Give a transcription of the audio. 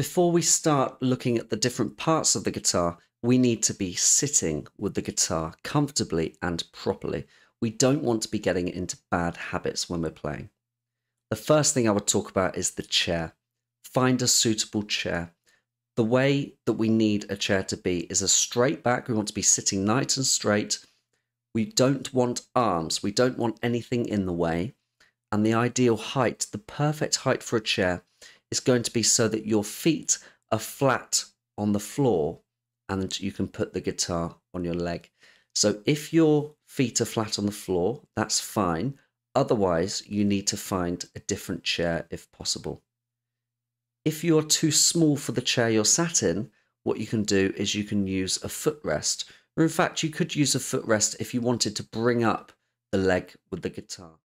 Before we start looking at the different parts of the guitar, we need to be sitting with the guitar comfortably and properly. We don't want to be getting into bad habits when we're playing. The first thing I would talk about is the chair. Find a suitable chair. The way that we need a chair to be is a straight back. We want to be sitting nice and straight. We don't want arms. We don't want anything in the way. And the ideal height, the perfect height for a chair, is going to be so that your feet are flat on the floor and you can put the guitar on your leg. So if your feet are flat on the floor, that's fine. Otherwise, you need to find a different chair if possible. If you're too small for the chair you're sat in, what you can do is you can use a footrest. Or in fact, you could use a footrest if you wanted to bring up the leg with the guitar.